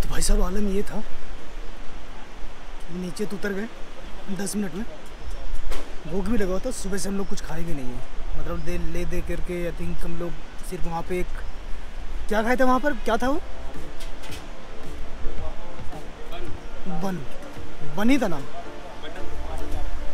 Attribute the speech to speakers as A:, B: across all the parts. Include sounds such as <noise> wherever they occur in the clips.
A: अरे भाई? साहब, आलम ये था नीचे तो उतर गए, दस मिनट में। भूख भी लगा था, सुबह से हम लोग कुछ खाए भी नहीं। है मतलब दे, ले, दे करके आई थिंक हम लोग सिर्फ़ वहाँ पे एक, क्या खाए थे वहाँ पर? क्या था वो? बन। बन ही था लेगा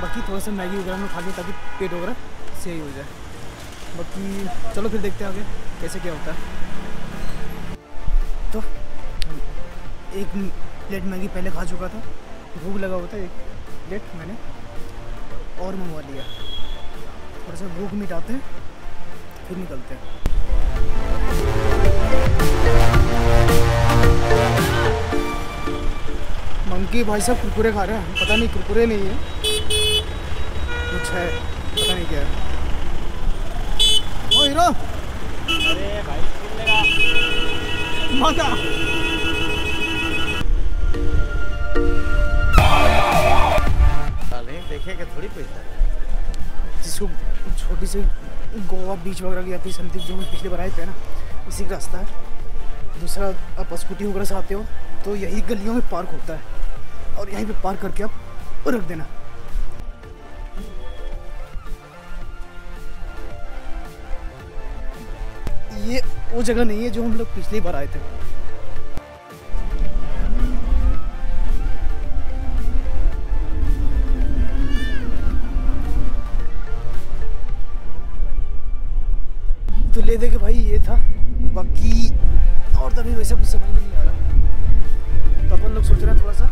A: बाकी थोड़ा सा मैगी वगैरह में खा लें ताकि पेट वगैरह सही हो जाए। बाकी चलो फिर देखते हैं आगे कैसे क्या होता है। तो एक प्लेट मैगी पहले खा चुका था, भूख लगा हुआ था एक प्लेट मैंने और मंगवा लिया। थोड़ा सा भूख मिटाते हैं, फिर निकलते हैं। मंकी भाई साहब कुरकुरे खा रहे हैं, पता नहीं कुरकुरे नहीं है।
B: पैसा
A: जिसको छोटी सी गोवा बीच वगैरह की आती समथिंग जो पिछले बार आए थे ना इसी का रास्ता है। दूसरा आप स्कूटी वगैरह से आते हो तो यही गलियों में पार्क होता है। और यहीं पे पार्क करके आप रख देना। ये वो जगह नहीं है जो हम लोग पिछली बार आए थे। तो ले देखे भाई, ये था। बाकी और तभी वैसे कुछ समझ में नहीं आ रहा। तो अपन लोग सोच रहे हैं थोड़ा सा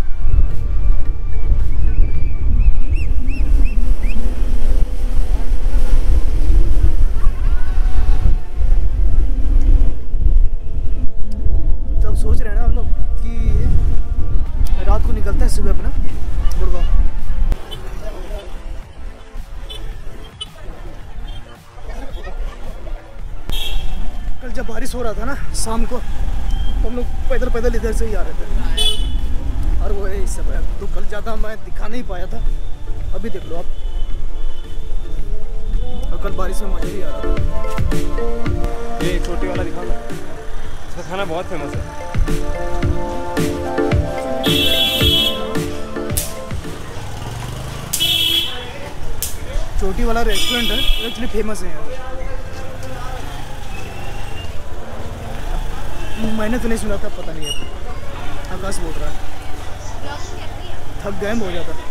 A: सुबह अपना। गुड़गांव। कल जब बारिश हो रहा था ना, शाम को तो हम लोग पैदल पैदल इधर से ही आ रहे थे। और वो है समय तो कल ज़्यादा मैं दिखा नहीं पाया था। अभी देख लो आप। और कल बारिश में मज़ा ही आ रहा था।
C: ये छोटी वाला दिखा ना इसका खाना बहुत फ़ेमस है।
A: चोटी वाला रेस्टोरेंट है वो एक्चुअली फ़ेमस है यहाँ मैंने तो नहीं सुना था, पता नहीं है आकाश बोल रहा है। थक गए बहुत जाता हैं।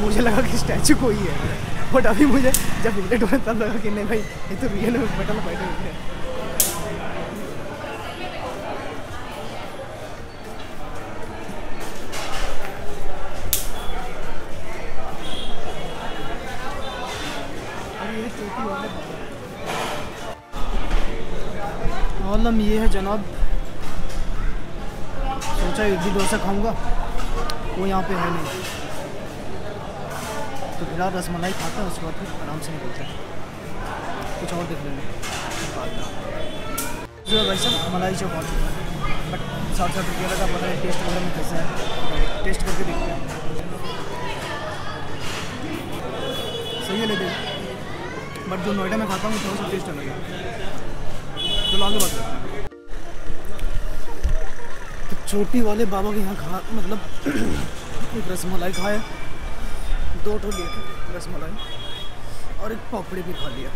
A: मुझे लगा कि स्टैचू कोई है। बट अभी मुझे जब विज़िट हुआ, तब लगा कि नहीं भाई, ये तो रियल में मेटल बैठे हुए हैं। आलम ये है जनाब। सोचा इडली डोसा खाऊँगा। वो यहाँ पे है नहीं। तो फ़िलहाल रसमलाई खाता है, उसके बाद फिर आराम से निकलते हैं। कुछ और देख लेंगे। जो है साहब, मलाई चौक है। बट साठ साठ रुपये का पता है टेस्ट वगैरह में कैसा है। टेस्ट करके देखते हैं। सही है लेकिन। बट जो नोएडा में खाता हूँ सा टेस्ट अलग है। चलो आगे बात तो चोटी वाले बाबा के यहाँ खा मतलब <clears throat> एक रसमलाई खाया दो ठो लिए थे, रसमलाई। और एक पापड़ी भी खा लिया।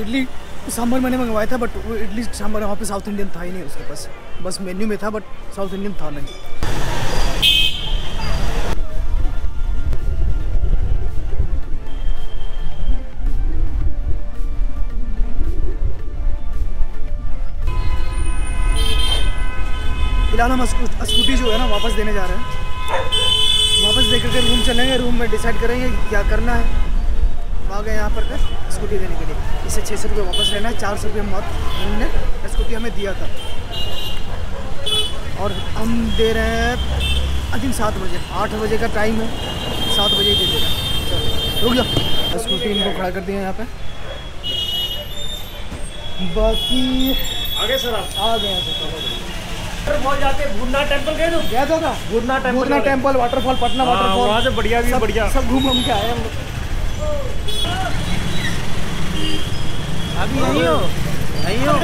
A: इडली सांभर मैंने मंगवाया था बट वो इडली सांभर वहाँ पे साउथ इंडियन था ही नहीं उसके पास। बस मेन्यू में था बट साउथ इंडियन था नहीं। फ़िलहाल हम स्कूटी जो है ना वापस देने जा रहे हैं। वापस दे करके रूम चलेंगे रूम में डिसाइड करेंगे क्या करना है। आ गए यहाँ पर फिर स्कूटी देने के लिए। इसे छः सौ रुपये वापस लेना है चार सौ रुपये मत उन्होंने स्कूटी हमें दिया था। और हम दे रहे हैं आई थिंक सात बजे आठ बजे का टाइम है। सात बजे ही दे दे रहे चलो रुक जाओ। स्कूटी इनको खड़ा कर दिया यहाँ पे। बाकी
C: आगे सर आप।
A: आ गए हैं सब
C: बहुत जाते भूना टेंपल गए तो
A: गया था ना?
C: Temple Bhutna
A: temple waterfall Patna हाँ, वाटरफॉल वहाँ
C: से बढ़िया भी बढ़िया।
A: सब घूम घूम के आए हम
B: अभी यहीं हो? यहीं हो?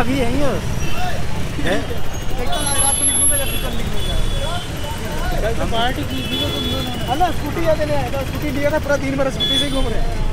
B: अभी यहीं हो?
C: पार्टी की तो तुम
A: स्कूटी याद आया था। स्कूटी लिया था पूरा दिन भर स्कूटी से घूम रहे हैं।